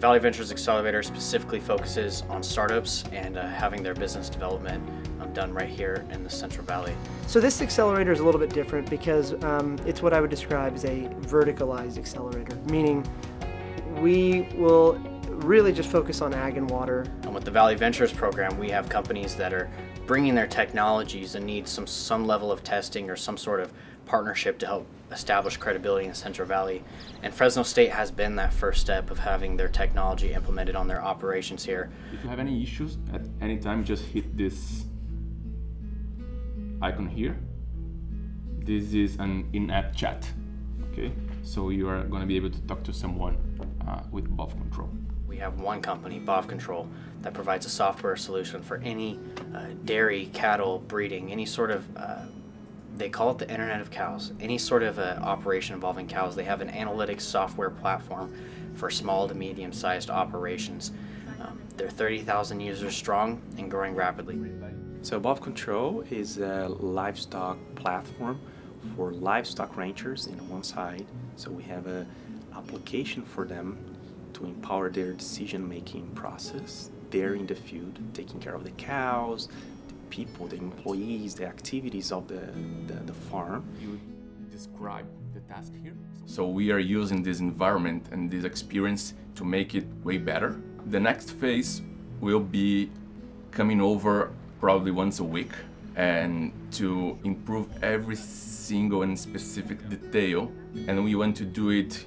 Valley Ventures Accelerator specifically focuses on startups and uh, having their business development um, done right here in the Central Valley. So this accelerator is a little bit different because um, it's what I would describe as a verticalized accelerator, meaning we will really just focus on ag and water. And with the Valley Ventures program, we have companies that are bringing their technologies and need some, some level of testing or some sort of partnership to help establish credibility in Central Valley. And Fresno State has been that first step of having their technology implemented on their operations here. If you have any issues at any time, just hit this icon here. This is an in-app chat, okay? So you are gonna be able to talk to someone uh, with Bov control. We have one company, Bov Control, that provides a software solution for any uh, dairy, cattle, breeding, any sort of, uh, they call it the Internet of Cows, any sort of uh, operation involving cows. They have an analytics software platform for small to medium sized operations. Um, they're 30,000 users strong and growing rapidly. So Bov Control is a livestock platform for livestock ranchers in one side. So we have a application for them to empower their decision-making process there in the field, taking care of the cows, the people, the employees, the activities of the, the, the farm. You describe the task here. So we are using this environment and this experience to make it way better. The next phase will be coming over probably once a week and to improve every single and specific detail and we want to do it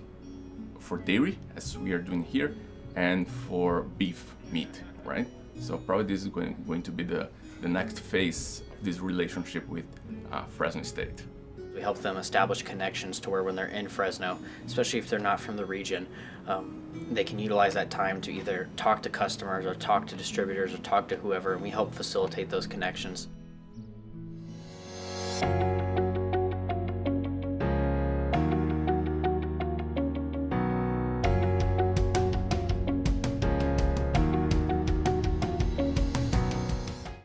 for dairy, as we are doing here, and for beef meat, right? So probably this is going, going to be the, the next phase of this relationship with uh, Fresno State. We help them establish connections to where when they're in Fresno, especially if they're not from the region, um, they can utilize that time to either talk to customers or talk to distributors or talk to whoever, and we help facilitate those connections.